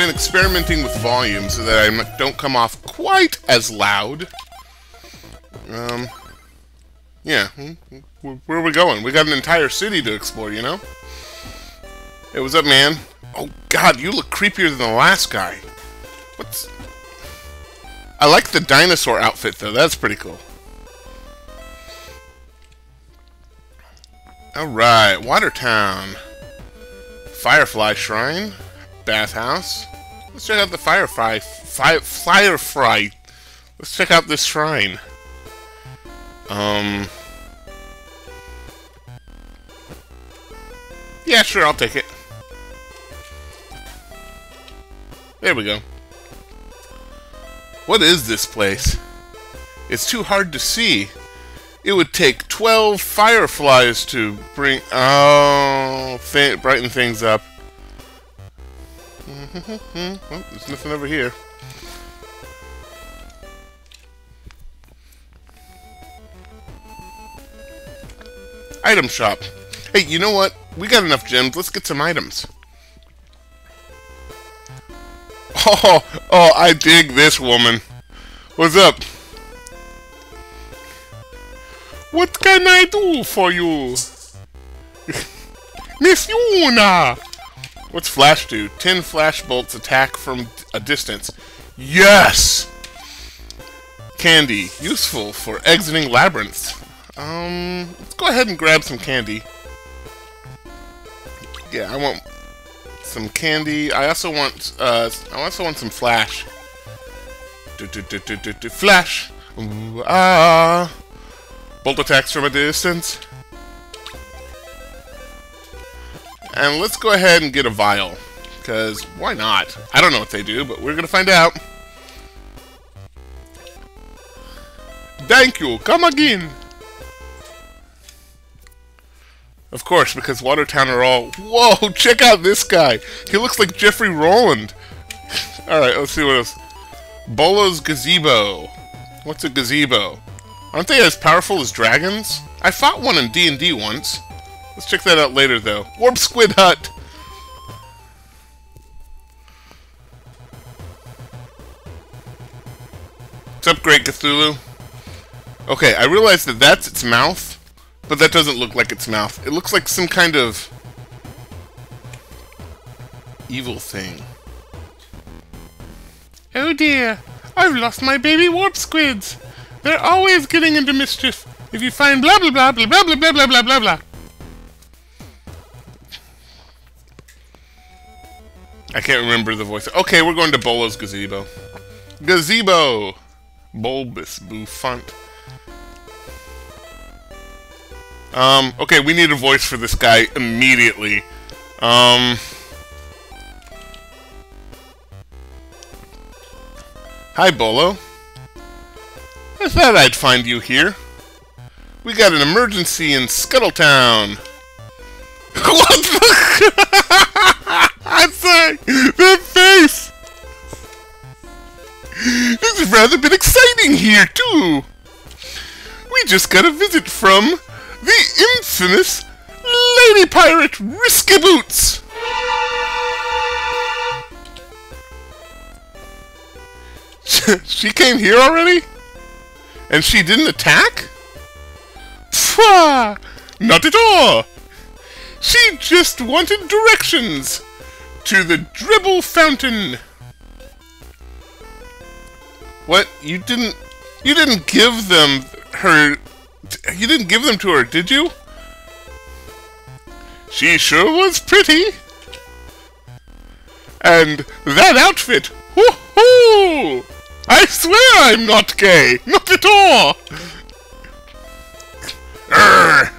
been experimenting with volume so that I don't come off quite as loud. Um, yeah. Where are we going? We got an entire city to explore, you know? Hey, what's up, man? Oh, God, you look creepier than the last guy. What's... I like the dinosaur outfit, though. That's pretty cool. Alright, Watertown. Firefly Shrine. Bathhouse. Let's check out the Firefly... Fire, Firefly... Let's check out this shrine. Um... Yeah, sure, I'll take it. There we go. What is this place? It's too hard to see. It would take 12 fireflies to bring... Oh, brighten things up. Oh, there's nothing over here. Item shop. Hey, you know what? We got enough gems. Let's get some items. Oh, oh, I dig this woman. What's up? What can I do for you? Miss Yuna! What's Flash do? Ten flash bolts attack from a distance. Yes! Candy. Useful for exiting labyrinths. Um, let's go ahead and grab some candy. Yeah, I want some candy. I also want, uh, I also want some flash. Do, do, do, do, do, do, flash! Ooh, ah! Bolt attacks from a distance. And let's go ahead and get a vial. Because, why not? I don't know what they do, but we're going to find out. Thank you. Come again. Of course, because Watertown are all... Whoa, check out this guy. He looks like Jeffrey Rowland. Alright, let's see what else. Bolo's Gazebo. What's a gazebo? Aren't they as powerful as dragons? I fought one in D&D once. Let's check that out later, though. Warp Squid Hut! What's up, Great Cthulhu? Okay, I realize that that's its mouth, but that doesn't look like its mouth. It looks like some kind of evil thing. Oh dear, I've lost my baby warp squids. They're always getting into mischief. If you find blah blah blah blah blah blah blah blah blah blah blah. I can't remember the voice. Okay, we're going to Bolo's Gazebo. Gazebo! Bulbous Bouffant. Um, okay, we need a voice for this guy immediately. Um... Hi, Bolo. I thought I'd find you here. We got an emergency in Scuttletown. what the... The face! This has rather been exciting here, too! We just got a visit from the infamous Lady Pirate Risky Boots! she came here already? And she didn't attack? Not at all! She just wanted directions to the Dribble Fountain. What? You didn't... You didn't give them her you didn't give them to her, did you? She sure was pretty. And that outfit, woohoo! I swear I'm not gay, not at all. Urgh!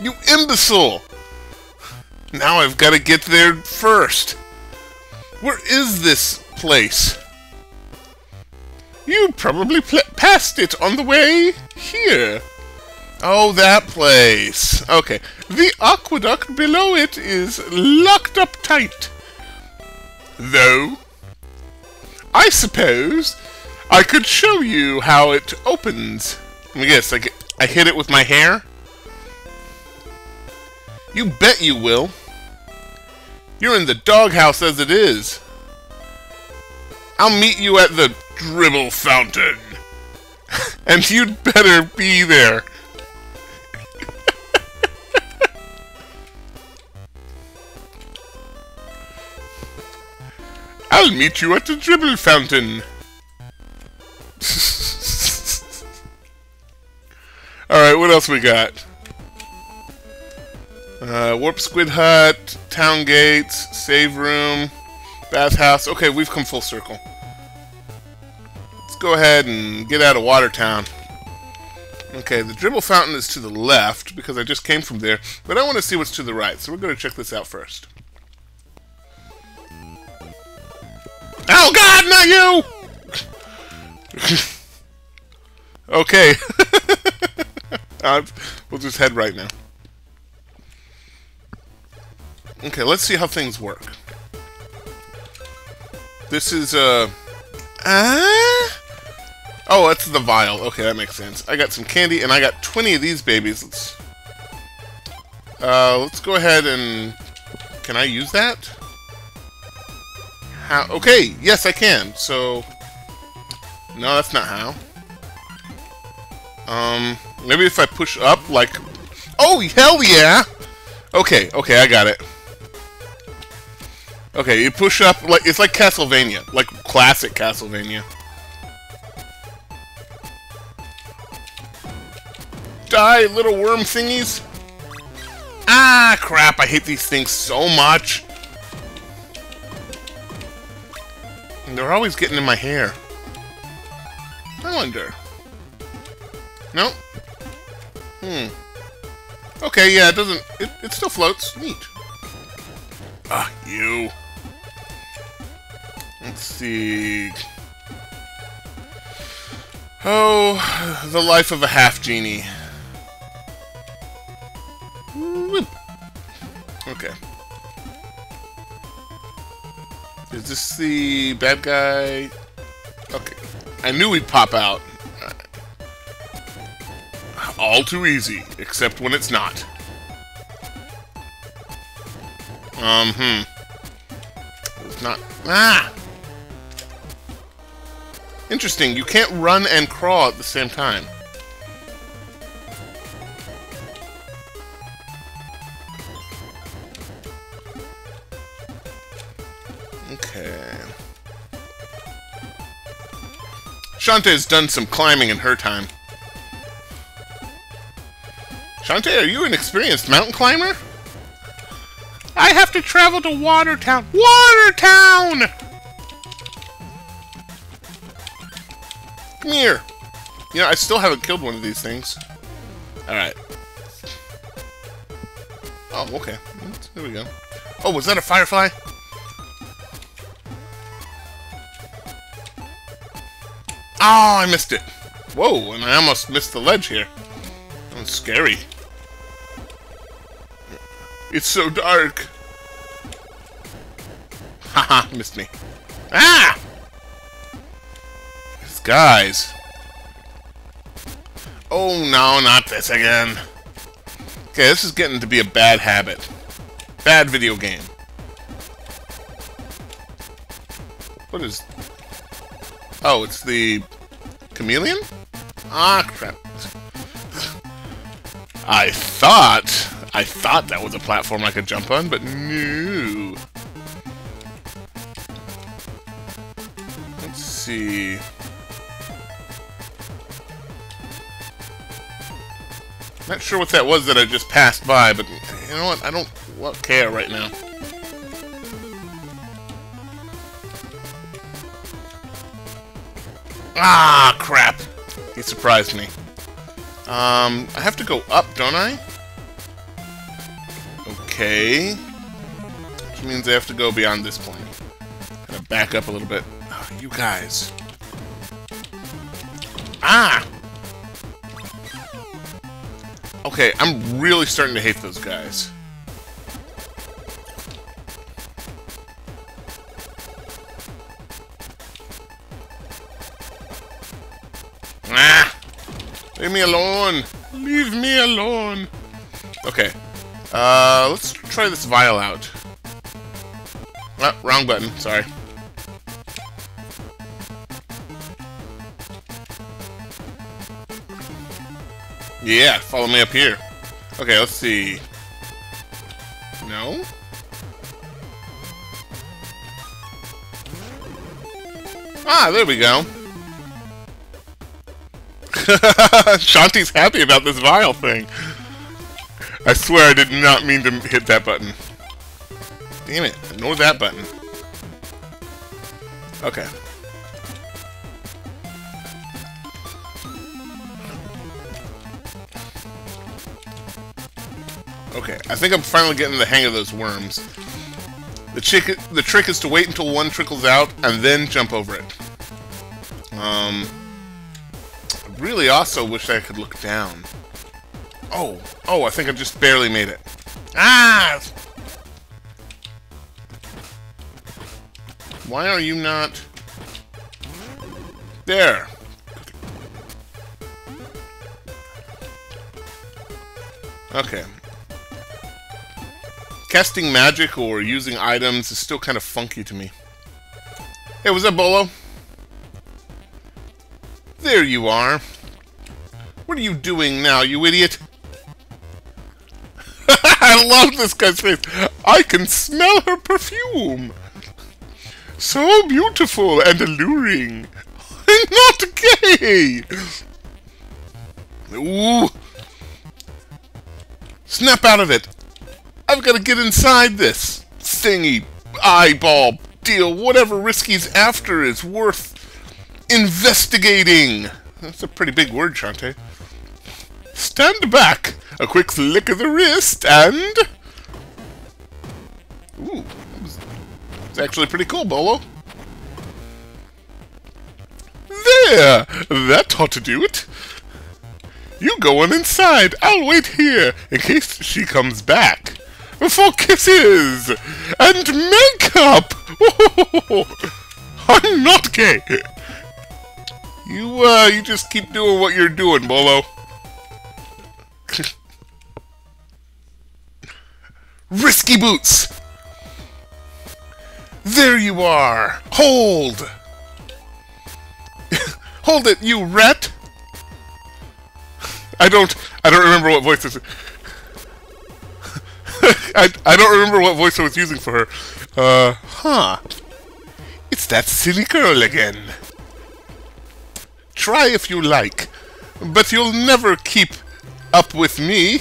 You imbecile! Now I've got to get there first. Where is this place? You probably passed it on the way here. Oh, that place. Okay. The aqueduct below it is locked up tight. Though, I suppose I could show you how it opens. Guess, I, I hit it with my hair? You bet you will. You're in the doghouse as it is. I'll meet you at the dribble fountain. and you'd better be there. I'll meet you at the dribble fountain. Alright, what else we got? Uh, Warp Squid Hut, Town Gates, Save Room, Bathhouse. Okay, we've come full circle. Let's go ahead and get out of Watertown. Okay, the dribble fountain is to the left because I just came from there, but I want to see what's to the right, so we're going to check this out first. Oh god, not you! okay. uh, we'll just head right now. Okay, let's see how things work. This is, uh... Ah? Oh, that's the vial. Okay, that makes sense. I got some candy, and I got 20 of these babies. Let's... Uh, let's go ahead and... Can I use that? How? Okay, yes, I can. So... No, that's not how. Um, maybe if I push up, like... Oh, hell yeah! Okay, okay, I got it. Okay, you push up, like it's like Castlevania. Like classic Castlevania. Die, little worm thingies! Ah, crap, I hate these things so much! And they're always getting in my hair. I wonder. No? Hmm. Okay, yeah, it doesn't... It, it still floats. Neat. Ah, you. Let's see... Oh, the life of a half genie. Okay. Is this the bad guy? Okay. I knew he'd pop out. All too easy, except when it's not. Um, hmm. It's not... Ah! Interesting, you can't run and crawl at the same time. Okay. Shantae has done some climbing in her time. Shantae, are you an experienced mountain climber? I have to travel to Watertown. Watertown! Come here. You know, I still haven't killed one of these things. Alright. Oh, okay. There we go. Oh, was that a firefly? Oh, I missed it. Whoa, and I almost missed the ledge here. That was scary. It's so dark. Haha, missed me. Ah! Guys. Oh no, not this again. Okay, this is getting to be a bad habit. Bad video game. What is... Oh, it's the... Chameleon? Ah, crap. I thought I thought that was a platform I could jump on, but no. Let's see. Not sure what that was that I just passed by, but you know what? I don't care right now. Ah, crap! He surprised me. Um, I have to go up, don't I? Okay. Which means I have to go beyond this point. Gotta back up a little bit. Oh, you guys. Ah! Okay, I'm really starting to hate those guys. Ah! Leave me alone! Leave me alone! Okay, uh, let's try this vial out. Oh, wrong button, sorry. Yeah, follow me up here. Okay, let's see. No? Ah, there we go. Shantae's happy about this vial thing. I swear I did not mean to hit that button. Damn it, ignore that button. Okay. Okay, I think I'm finally getting the hang of those worms. The, chick the trick is to wait until one trickles out and then jump over it. Um, I really also wish I could look down. Oh, oh, I think I just barely made it. Ah! Why are you not... There. Okay. Casting magic or using items is still kind of funky to me. Hey, what's up, Bolo? There you are. What are you doing now, you idiot? I love this guy's face. I can smell her perfume. So beautiful and alluring. I'm not gay. Ooh. Snap out of it. I've got to get inside this thingy, eyeball deal. Whatever Risky's after is worth investigating. That's a pretty big word, Shantae. Stand back. A quick flick of the wrist, and... Ooh, it's actually pretty cool, Bolo. There! That ought to do it. You go on inside. I'll wait here in case she comes back for kisses and makeup. I'm not gay. You uh, you just keep doing what you're doing, Bolo. Risky boots. There you are. Hold. Hold it, you rat. I don't I don't remember what voice this is. I, I don't remember what voice I was using for her. Uh, huh. It's that silly girl again. Try if you like, but you'll never keep up with me.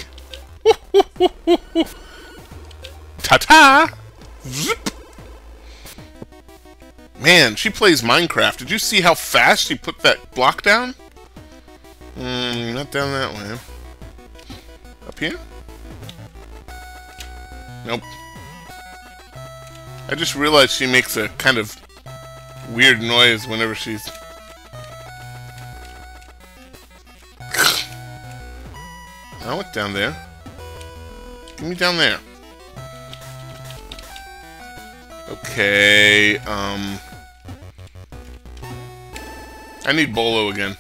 Ta-ta! Zip! Man, she plays Minecraft. Did you see how fast she put that block down? Hmm, not down that way. Up here? Nope. I just realized she makes a kind of weird noise whenever she's... I went down there. Give me down there. Okay, um... I need Bolo again.